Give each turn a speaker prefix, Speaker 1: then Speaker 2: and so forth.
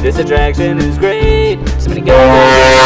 Speaker 1: This attraction is great. So many guys.